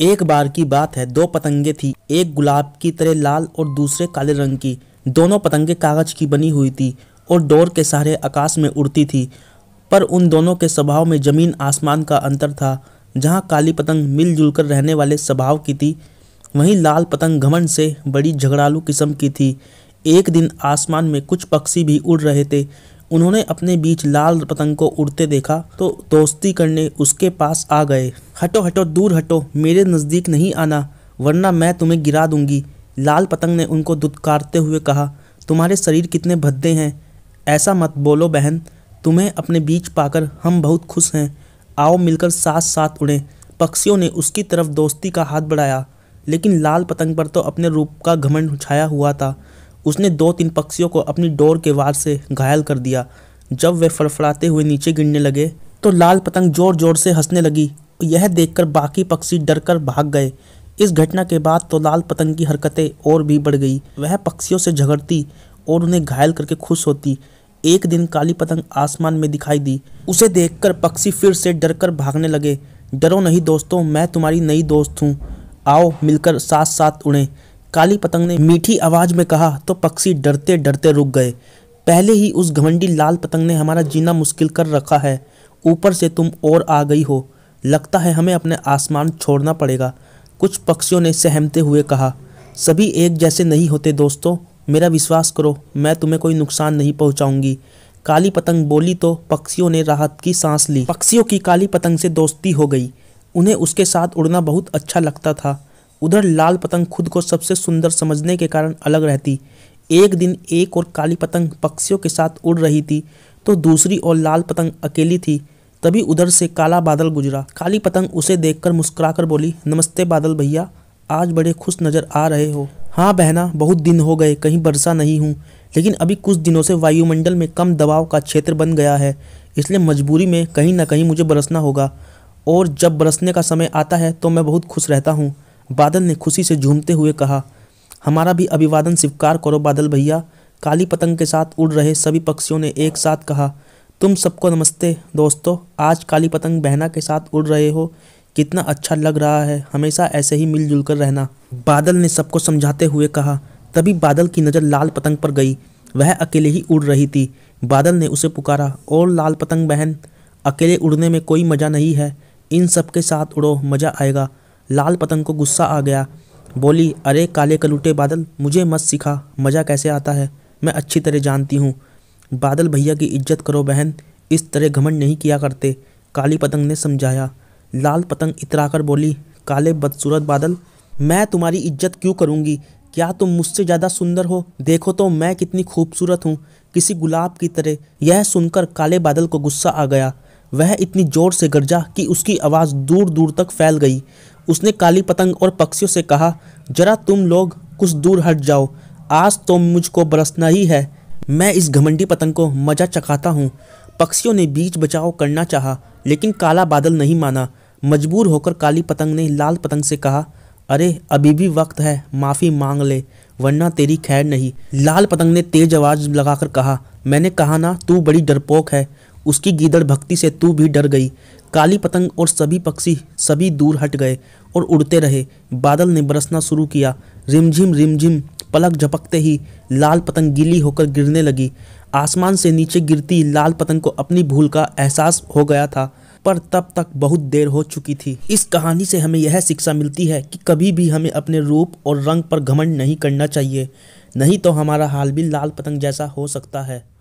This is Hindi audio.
एक बार की बात है, दो पतंगे थी, एक गुलाब की तरह लाल और दूसरे काले रंग की। दोनों पतंगे कागज़ की बनी हुई थी और डोर के सहारे आकाश में उड़ती थी, पर उन दोनों के स्वभाव में ज़मीन आसमान का अंतर था, जहाँ काली पतंग मिलजुल कर रहने वाले स्वभाव की थी। वहीं लाल पतंग घमंड से बड़ी झगड़ालू किस्म की थी। एक दिन आसमान में कुछ पक्षी भी उड़ रहे थे उन्होंने अपने बीच लाल पतंग को उड़ते देखा तो दोस्ती करने उसके पास आ गए। हटो हटो, दूर हटो, मेरे नज़दीक नहीं आना, वरना मैं तुम्हें गिरा दूँगी। लाल पतंग ने उनको दुदकारते हुए कहा, तुम्हारे शरीर कितने भद्दे हैं, ऐसा मत बोलो बहन, तुम्हें अपने बीच पाकर हम बहुत खुश हैं। आओ मिलकर साथ साथ उड़ें। पक्षियों ने उसकी तरफ़ दोस्ती का हाथ बढ़ाया, लेकिन लाल पतंग पर तो अपने रूप का घमंड छाया हुआ था। उसने दो तीन पक्षियों को अपनी डोर के वार से घायल कर दिया। जब वे फड़फड़ाते हुए नीचे गिरने लगे तो लाल पतंग ज़ोर ज़ोर से हंसने लगी। यह देखकर बाकी पक्षी डरकर भाग गए। इस घटना के बाद तो लाल पतंग की हरकतें और भी बढ़ गई। वह पक्षियों से झगड़ती और उन्हें घायल करके खुश होती। एक दिन काली पतंग आसमान में दिखाई दी। उसे देखकर पक्षी फिर से डरकर भागने लगे। डरो नहीं दोस्तों, मैं तुम्हारी नई दोस्त हूँ। आओ मिलकर साथ साथ उड़ें। काली पतंग ने मीठी आवाज़ में कहा तो पक्षी डरते डरते रुक गए। पहले ही उस घमंडी लाल पतंग ने हमारा जीना मुश्किल कर रखा है। ऊपर से तुम और आ गई हो। लगता है हमें अपने आसमान छोड़ना पड़ेगा। कुछ पक्षियों ने सहमते हुए कहा, सभी एक जैसे नहीं होते दोस्तों। मेरा विश्वास करो, मैं तुम्हें कोई नुकसान नहीं पहुंचाऊँगी। काली पतंग बोली तो पक्षियों ने राहत की सांस ली। पक्षियों की काली पतंग से दोस्ती हो गई। उन्हें उसके साथ उड़ना बहुत अच्छा लगता था। उधर लाल पतंग खुद को सबसे सुंदर समझने के कारण अलग रहती। एक दिन एक और काली पतंग पक्षियों के साथ उड़ रही थी तो दूसरी और लाल पतंग अकेली थी। तभी उधर से काला बादल गुजरा। काली पतंग उसे देखकर मुस्कुराकर बोली, नमस्ते बादल भैया, आज बड़े खुश नज़र आ रहे हो। हाँ बहना, बहुत दिन हो गए, कहीं बरसा नहीं हूँ, लेकिन अभी कुछ दिनों से वायुमंडल में कम दबाव का क्षेत्र बन गया है, इसलिए मजबूरी में कहीं ना कहीं मुझे बरसना होगा। और जब बरसने का समय आता है तो मैं बहुत खुश रहता हूँ। बादल ने खुशी से झूमते हुए कहा, हमारा भी अभिवादन स्वीकार करो बादल भैया। काली पतंग के साथ उड़ रहे सभी पक्षियों ने एक साथ कहा, तुम सबको नमस्ते दोस्तों। आज काली पतंग बहना के साथ उड़ रहे हो। कितना अच्छा लग रहा है। हमेशा ऐसे ही मिलजुल कर रहना। बादल ने सबको समझाते हुए कहा, तभी बादल की नज़र लाल पतंग पर गई। वह अकेले ही उड़ रही थी। बादल ने उसे पुकारा, और लाल पतंग बहन, अकेले उड़ने में कोई मज़ा नहीं है। इन सब के साथ उड़ो, मज़ा आएगा। लाल पतंग को गुस्सा आ गया। बोली, अरे, काले कलूटे बादल, मुझे मत सिखा, मज़ा कैसे आता है? मैं अच्छी तरह जानती हूँ। बादल भैया की इज़्ज़त करो बहन, इस तरह घमंड नहीं किया करते। काली पतंग ने समझाया। लाल पतंग इतराकर बोली, काले बदसूरत बादल, मैं तुम्हारी इज़्ज़त क्यों करूँगी? क्या तुम मुझसे ज़्यादा सुंदर हो? देखो तो मैं कितनी खूबसूरत हूँ, किसी गुलाब की तरह। यह सुनकर काले बादल को गुस्सा आ गया। वह इतनी ज़ोर से गरजा कि उसकी आवाज़ दूर दूर तक फैल गई। उसने काली पतंग और पक्षियों से कहा, जरा तुम लोग कुछ दूर हट जाओ। आज तो मुझको बरसना ही है। मैं इस घमंडी पतंग को मज़ा चखाता हूँ। पक्षियों ने बीच बचाव करना चाहा, लेकिन काला बादल नहीं माना। मजबूर होकर काली पतंग ने लाल पतंग से कहा, अरे, अभी भी वक्त है, माफ़ी मांग ले, वरना तेरी खैर नहीं। लाल पतंग ने तेज आवाज़ लगाकर कहा, मैंने कहा ना, तू बड़ी डरपोक है। उसकी गीदड़ भक्ति से तू भी डर गई। काली पतंग और सभी पक्षी सभी दूर हट गए और उड़ते रहे। बादल ने बरसना शुरू किया। रिमझिम रिमझिम, पलक झपकते ही लाल पतंग गीली होकर गिरने लगी। आसमान से नीचे गिरती लाल पतंग को अपनी भूल का एहसास हो गया था, पर तब तक बहुत देर हो चुकी थी। इस कहानी से हमें यह शिक्षा मिलती है कि कभी भी हमें अपने रूप और रंग पर घमंड नहीं करना चाहिए। नहीं तो हमारा हाल भी लाल पतंग जैसा हो सकता है।